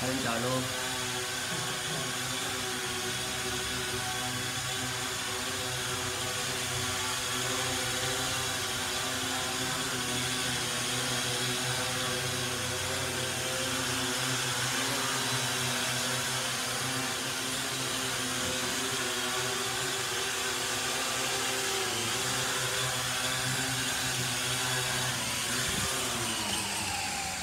还能加喽。